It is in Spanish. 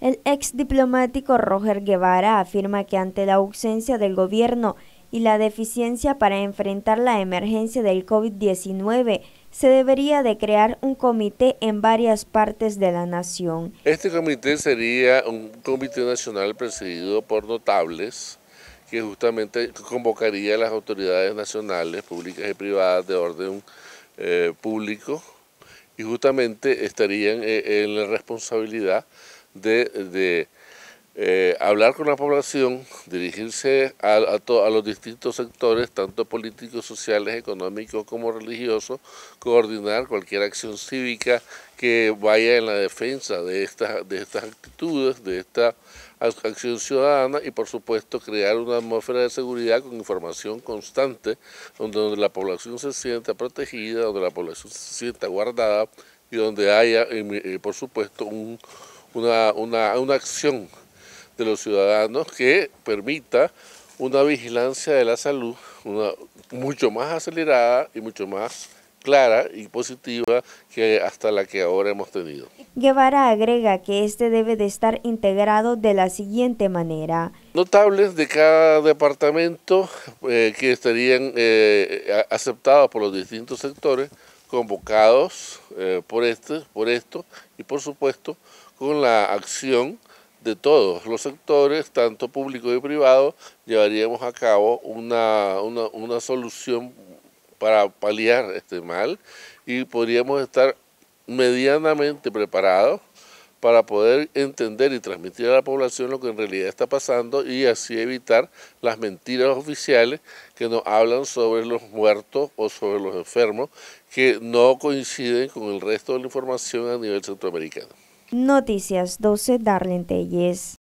El ex diplomático Roger Guevara afirma que ante la ausencia del gobierno y la deficiencia para enfrentar la emergencia del COVID-19, se debería de crear un comité en varias partes de la nación. Este comité sería un comité nacional presidido por notables que justamente convocaría a las autoridades nacionales, públicas y privadas de orden eh, público y justamente estarían eh, en la responsabilidad de, eh, hablar con la población, dirigirse a, a, los distintos sectores, tanto políticos, sociales, económicos como religiosos, coordinar cualquier acción cívica que vaya en la defensa de estas, de estas actitudes, de esta acción ciudadana y por supuesto crear una atmósfera de seguridad con información constante, donde, la población se sienta protegida, donde la población se sienta guardada y donde haya, eh, por supuesto, un una, una, una acción de los ciudadanos que permita una vigilancia de la salud una, mucho más acelerada y mucho más clara y positiva que hasta la que ahora hemos tenido. Guevara agrega que este debe de estar integrado de la siguiente manera. Notables de cada departamento eh, que estarían eh, aceptados por los distintos sectores, convocados eh, por, este, por esto y por supuesto con la acción de todos los sectores, tanto público y privado, llevaríamos a cabo una, una, solución para paliar este mal y podríamos estar medianamente preparados para poder entender y transmitir a la población lo que en realidad está pasando y así evitar las mentiras oficiales que nos hablan sobre los muertos o sobre los enfermos que no coinciden con el resto de la información a nivel centroamericano. Noticias 12 Darlene Telles.